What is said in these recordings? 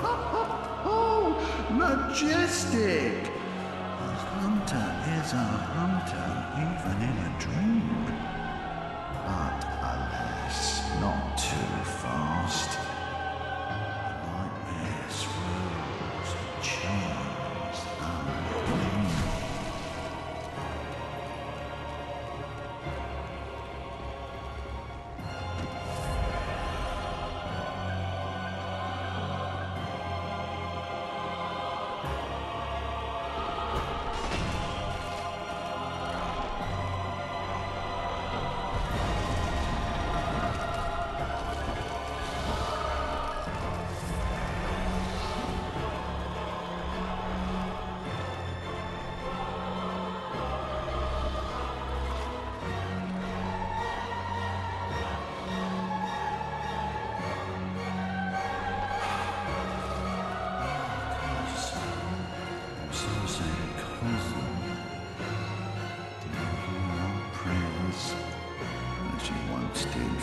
Oh, majestic. A hunter is a hunter, even in a dream. But alas.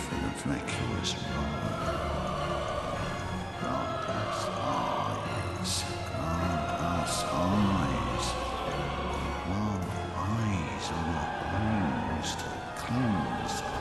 for the vacuous Rom. Eyes, grant eyes, grant eyes on the bones to cleanse